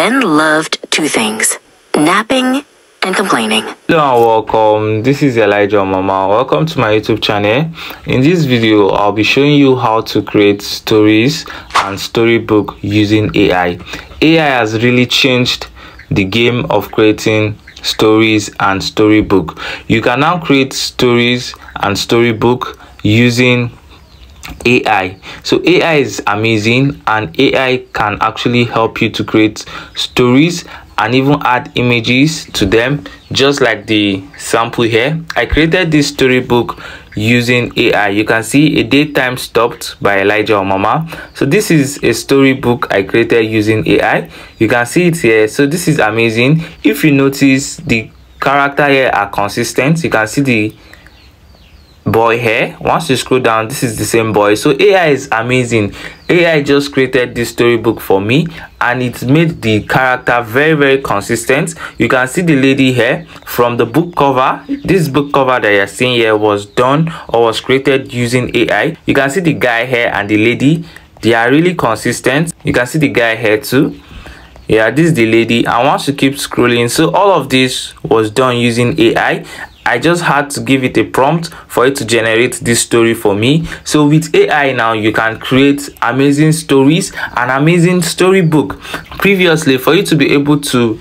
Ben loved two things napping and complaining. Hello and welcome. This is Elijah Umama. Welcome to my YouTube channel. In this video, I'll be showing you how to create stories and storybook using AI. AI has really changed the game of creating stories and storybook. You can now create stories and storybook using AI. So AI is amazing and AI can actually help you to create stories and even add images to them. Just like the sample here i created this storybook using ai you can see a daytime stopped by elijah Umama. So this is a storybook i created using ai you can see it here. So this is amazing. If you notice the character here are consistent. You can see the boy here. Once you scroll down this is the same boy. So ai is amazing. Ai just created this storybook for me and it's made the character very very consistent. You can see the lady here from the book cover. This book cover that you're seeing here was done or was created using ai you can see the guy here and the lady. They are really consistent. You can see the guy here too. Yeah this is the lady. And once you keep scrolling so all of this was done using ai I just had to give it a prompt for it to generate this story for me. So with AI now, you can create amazing stories, an amazing storybook. Previously, for you to be able to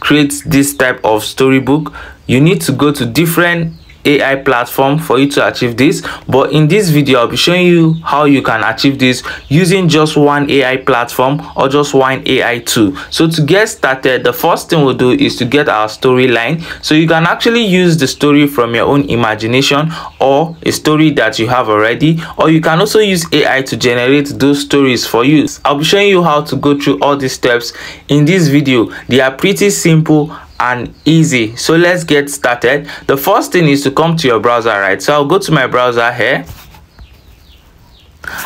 create this type of storybook, you need to go to different AI platform for you to achieve this but in this video I'll be showing you how you can achieve this using just one AI platform or just one AI tool. So to get started the first thing we'll do is to get our storyline. So you can actually use the story from your own imagination or a story that you have already or you can also use AI to generate those stories for you. I'll be showing you how to go through all these steps in this video. They are pretty simple and easy so let's get started the first thing is to come to your browser right so i'll go to my browser here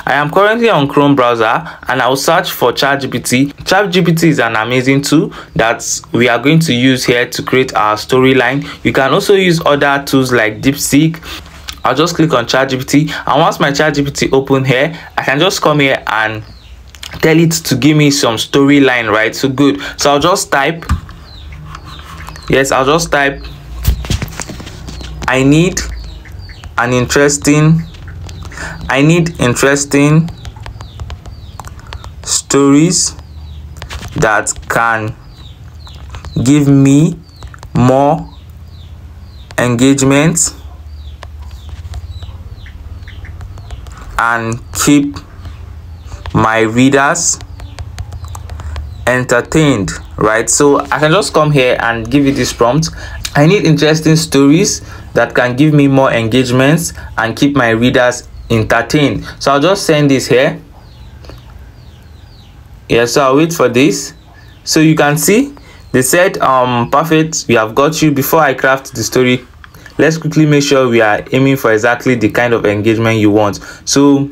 I am currently on Chrome browser and I'll search for ChatGPT. ChatGPT is an amazing tool that we are going to use here to create our storyline. You can also use other tools like DeepSeek. I'll just click on ChatGPT and once my ChatGPT open here, I can just come here and tell it to give me some storyline, right? So good. So I'll just type yes i'll just type i need an interesting i need interesting stories that can give me more engagement and keep my readers entertained right? So i can just come here and give you this prompt. I need interesting stories that can give me more engagements and keep my readers entertained. So i'll just send this here. Yeah so i'll wait for this. So you can see they said um perfect we have got you. Before i craft the story let's quickly make sure we are aiming for exactly the kind of engagement you want. So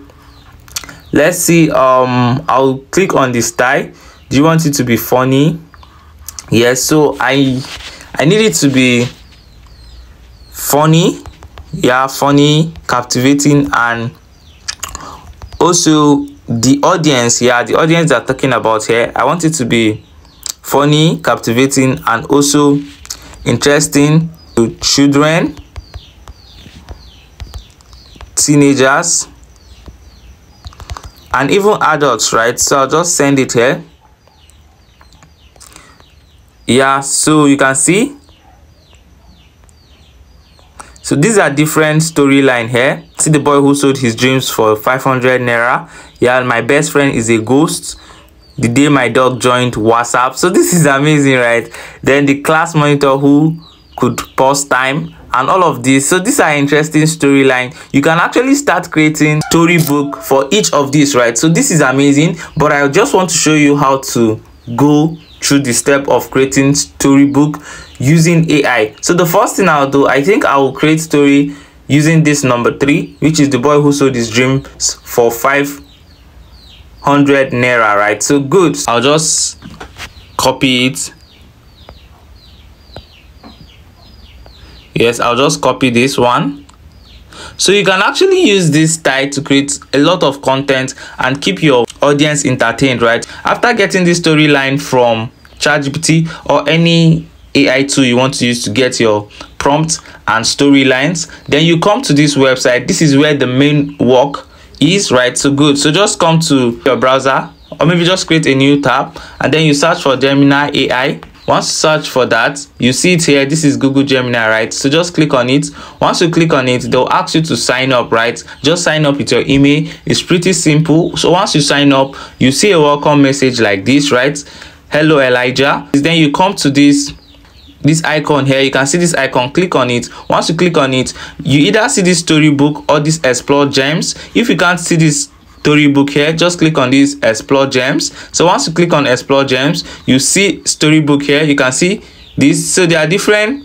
let's see um i'll click on the style do you want it to be funny? Yes so i i need it to be funny. Yeah funny captivating and also the audience yeah the audience they're talking about here i want it to be funny captivating and also interesting to children teenagers and even adults right? So i'll just send it here yeah so you can see. So these are different storyline here. See the boy who sold his dreams for 500 naira? Yeah my best friend is a ghost. The day my dog joined whatsapp. So this is amazing right? Then the class monitor who could pause time and all of this. So these are interesting storyline. You can actually start creating storybook for each of these right? So this is amazing but i just want to show you how to go through the step of creating storybook using ai so the first thing i'll do i think i will create story using this number three which is the boy who sold his dreams for 500 naira right? So good. I'll just copy it. Yes i'll just copy this one. So you can actually use this style to create a lot of content and keep your audience entertained right? After getting this storyline from ChatGPT or any AI tool you want to use to get your prompt and storylines. Then you come to this website. This is where the main work is, right? So good. So just come to your browser or maybe just create a new tab and then you search for Gemini AI once you search for that you see it here this is google gemini right so just click on it once you click on it they'll ask you to sign up right just sign up with your email it's pretty simple so once you sign up you see a welcome message like this right hello elijah. Then you come to this this icon here. You can see this icon. Click on it. Once you click on it you either see this storybook or this explore gems. If you can't see this storybook here just click on this explore gems. So once you click on explore gems you see storybook here. You can see this. So there are different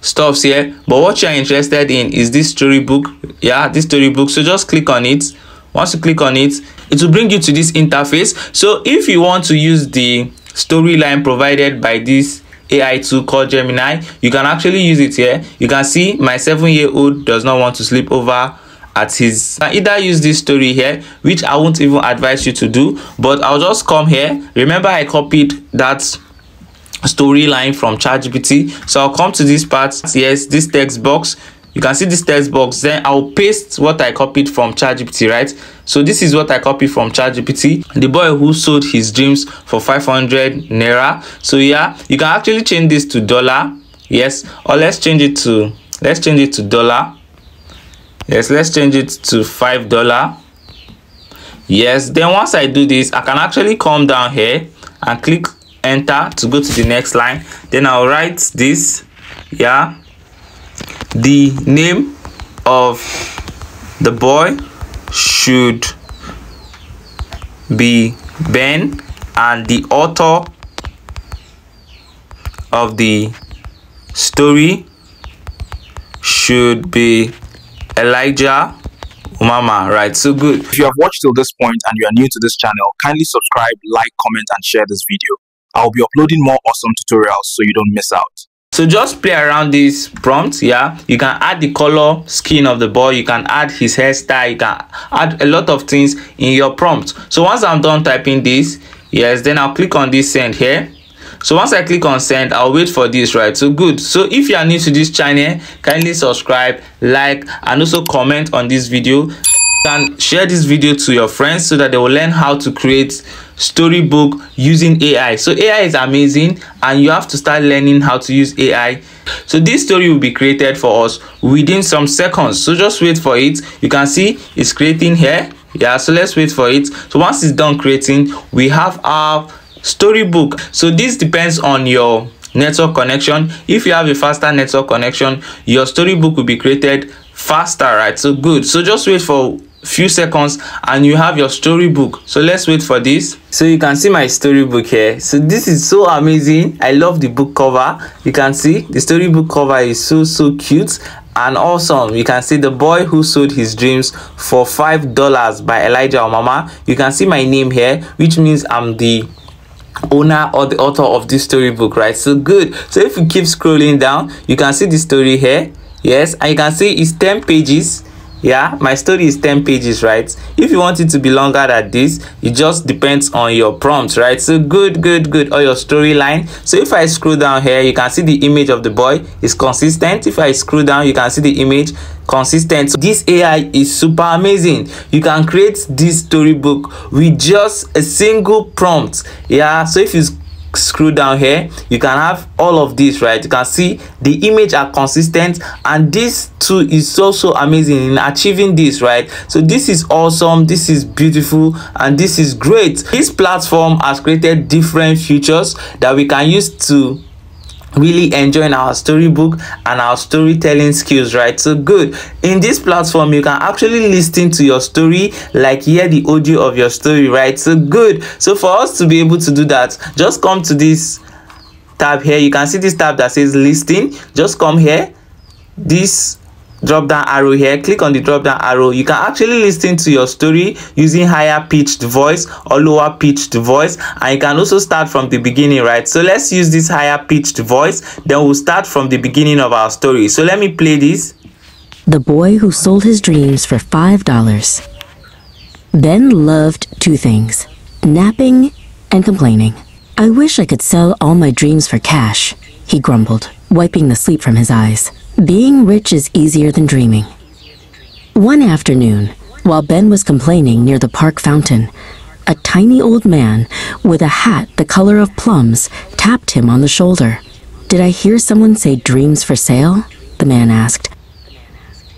stuffs here. But what you are interested in is this storybook yeah this storybook so just click on it. Once you click on it it will bring you to this interface so if you want to use the storyline provided by this AI tool called Gemini, you can actually use it here. You can see my seven year old does not want to sleep over at his I either use this story here which i won't even advise you to do but i'll just come here remember i copied that storyline from ChatGPT. So I'll come to this part. Yes, this text box. You can see this text box. Then I'll paste what I copied from ChatGPT, right? So this is what I copied from ChatGPT. The boy who sold his dreams for 500 naira. So yeah, you can actually change this to dollar. Yes, or let's change it to let's change it to dollar yes let's change it to five dollar yes then once i do this i can actually come down here and click enter to go to the next line then i'll write this yeah the name of the boy should be ben and the author of the story should be Elijah Umama, right? So good. If you have watched till this point and you are new to this channel, kindly subscribe, like, comment, and share this video. I'll be uploading more awesome tutorials so you don't miss out. So just play around this prompt, yeah. You can add the color skin of the boy, you can add his hairstyle, you can add a lot of things in your prompt. So once I'm done typing this, yes, then I'll click on this send here so once i click on send i'll wait for this right so good so if you are new to this channel kindly subscribe like and also comment on this video and share this video to your friends so that they will learn how to create storybook using ai so ai is amazing and you have to start learning how to use ai so this story will be created for us within some seconds. So just wait for it. You can see it's creating here. Yeah so let's wait for it. So once it's done creating we have our storybook. So this depends on your network connection. If you have a faster network connection your storybook will be created faster right? So good. So just wait for few seconds and you have your storybook so let's wait for this. So you can see my storybook here. So this is so amazing. I love the book cover. You can see the storybook cover is so so cute and awesome. You can see the boy who sold his dreams for five dollars by elijah omama. You can see my name here which means i'm the owner or the author of this storybook right? So good. So if you keep scrolling down you can see the story here. Yes and you can see it's 10 pages yeah my story is 10 pages right? If you want it to be longer than this it just depends on your prompt right? So good good good. Or your storyline. So if i scroll down here you can see the image of the boy is consistent. If i scroll down you can see the image consistent. So this ai is super amazing. You can create this storybook with just a single prompt. Yeah so if you scroll down here. You can have all of this right? You can see the image are consistent and this too is so so amazing in achieving this right? So this is awesome this is beautiful and this is great. This platform has created different features that we can use to really enjoying our storybook and our storytelling skills right? So good. In this platform you can actually listen to your story like hear the audio of your story right? So good. So for us to be able to do that just come to this tab here. You can see this tab that says listing just come here. This drop down arrow here click on the drop down arrow. You can actually listen to your story using higher pitched voice or lower pitched voice and you can also start from the beginning right? So let's use this higher pitched voice then we'll start from the beginning of our story. So let me play this. The boy who sold his dreams for five dollars ben loved two things napping and complaining. I wish I could sell all my dreams for cash, he grumbled, wiping the sleep from his eyes. Being rich is easier than dreaming. One afternoon, while Ben was complaining near the park fountain, a tiny old man with a hat the color of plums tapped him on the shoulder. Did I hear someone say dreams for sale? The man asked.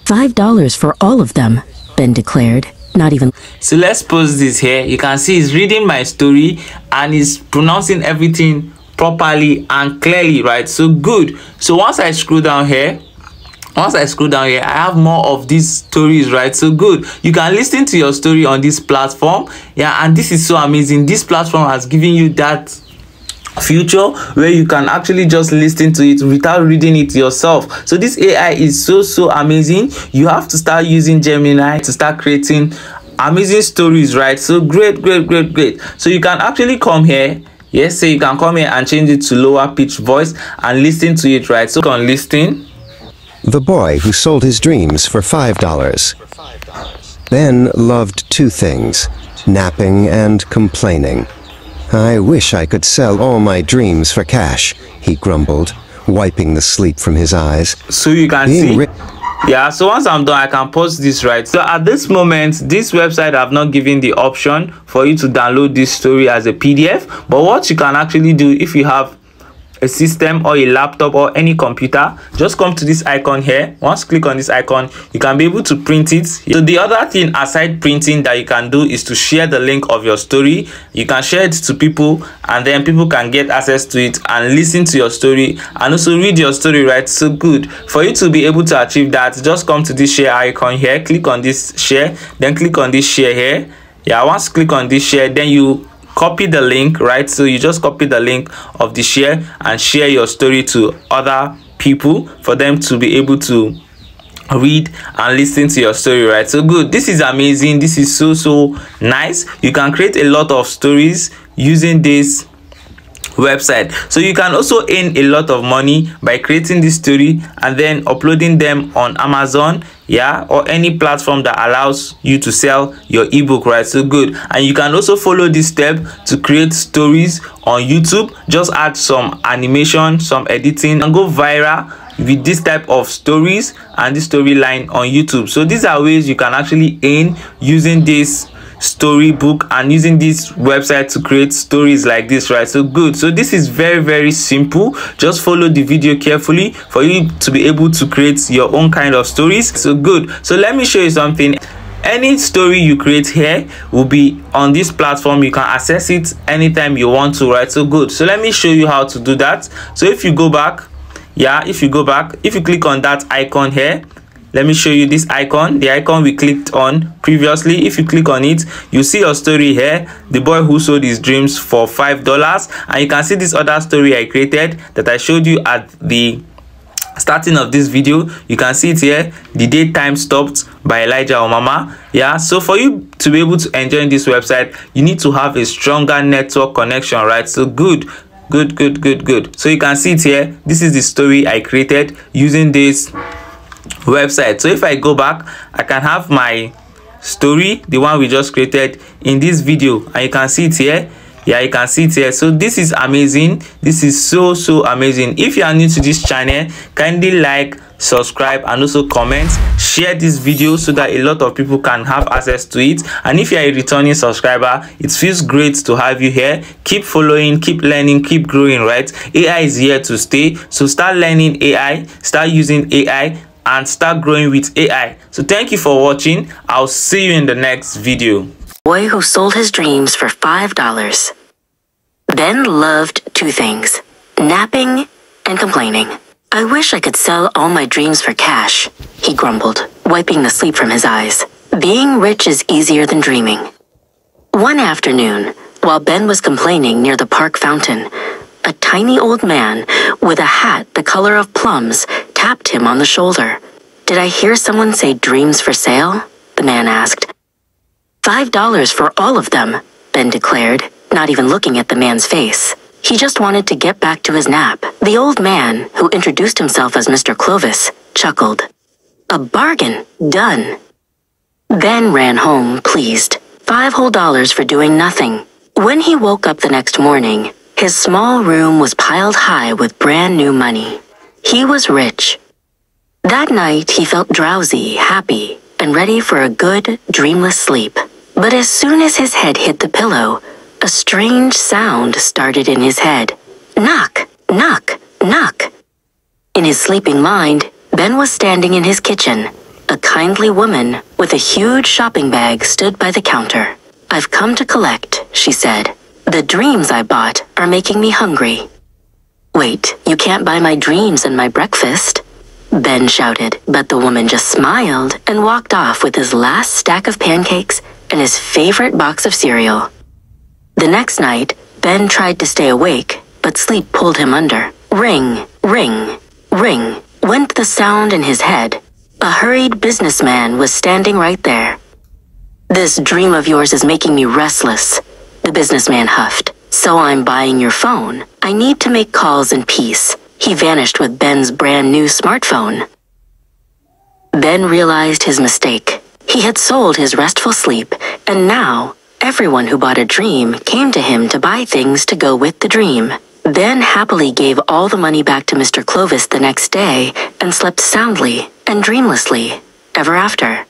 Five dollars for all of them, Ben declared, not even. So let's pause this here. You can see he's reading my story and he's pronouncing everything properly and clearly, right? So good. So once I scroll down here, once i scroll down here i have more of these stories right? So good. You can listen to your story on this platform. Yeah and this is so amazing. This platform has given you that future where you can actually just listen to it without reading it yourself. So this ai is so so amazing. You have to start using gemini to start creating amazing stories right? So great great great great. So you can actually come here yes so you can come here and change it to lower pitch voice and listen to it right so on listen the boy who sold his dreams for $5. Ben loved two things, napping and complaining. I wish I could sell all my dreams for cash, he grumbled, wiping the sleep from his eyes. So you can Being see yeah so once i'm done i can post this right. So at this moment this website have not given the option for you to download this story as a pdf but what you can actually do if you have a system or a laptop or any computer just come to this icon here. Once click on this icon you can be able to print it. So the other thing aside printing that you can do is to share the link of your story. You can share it to people and then people can get access to it and listen to your story and also read your story right? So good. For you to be able to achieve that just come to this share icon here. Click on this share then click on this share here. Yeah once click on this share then you copy the link right? So you just copy the link of the share and share your story to other people for them to be able to read and listen to your story right? So good. This is amazing. This is so so nice. You can create a lot of stories using this website. So you can also earn a lot of money by creating this story and then uploading them on amazon yeah or any platform that allows you to sell your ebook right? So good. And you can also follow this step to create stories on youtube. Just add some animation some editing and go viral with this type of stories and this storyline on youtube. So these are ways you can actually earn using this storybook and using this website to create stories like this right? So good. So this is very very simple. Just follow the video carefully for you to be able to create your own kind of stories. So good. So let me show you something. Any story you create here will be on this platform. You can access it anytime you want to right? So good. So let me show you how to do that. So if you go back yeah if you go back if you click on that icon here let me show you this icon. The icon we clicked on previously if you click on it you see your story here. The boy who sold his dreams for five dollars. And you can see this other story i created that i showed you at the starting of this video. You can see it here. The date time stopped by elijah Umama. Yeah so for you to be able to enjoy this website you need to have a stronger network connection right? So good good good good good. So you can see it here. This is the story i created using this website. So if i go back i can have my story the one we just created in this video. And you can see it here. Yeah you can see it here. So this is amazing. This is so so amazing. If you are new to this channel kindly like subscribe and also comment. Share this video so that a lot of people can have access to it. And if you're a returning subscriber it feels great to have you here. Keep following keep learning keep growing right? Ai is here to stay. So start learning ai start using ai and start growing with AI. So thank you for watching. I'll see you in the next video. Boy who sold his dreams for $5. Ben loved two things, napping and complaining. I wish I could sell all my dreams for cash, he grumbled, wiping the sleep from his eyes. Being rich is easier than dreaming. One afternoon, while Ben was complaining near the park fountain, a tiny old man with a hat the color of plums tapped him on the shoulder. Did I hear someone say dreams for sale? The man asked. Five dollars for all of them, Ben declared, not even looking at the man's face. He just wanted to get back to his nap. The old man, who introduced himself as Mr. Clovis, chuckled. A bargain, done. Ben ran home, pleased. Five whole dollars for doing nothing. When he woke up the next morning, His small room was piled high with brand new money. He was rich. That night, he felt drowsy, happy, and ready for a good, dreamless sleep. But as soon as his head hit the pillow, a strange sound started in his head. Knock, knock, knock. In his sleeping mind, Ben was standing in his kitchen. A kindly woman with a huge shopping bag stood by the counter. I've come to collect, she said. The dreams I bought are making me hungry. Wait, you can't buy my dreams and my breakfast? Ben shouted, but the woman just smiled and walked off with his last stack of pancakes and his favorite box of cereal. The next night, Ben tried to stay awake, but sleep pulled him under. Ring, ring, ring went the sound in his head. A hurried businessman was standing right there. This dream of yours is making me restless, the businessman huffed. So I'm buying your phone. I need to make calls in peace. He vanished with Ben's brand new smartphone. Ben realized his mistake. He had sold his restful sleep, and now everyone who bought a dream came to him to buy things to go with the dream. Ben happily gave all the money back to Mr. Clovis the next day and slept soundly and dreamlessly ever after.